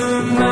remember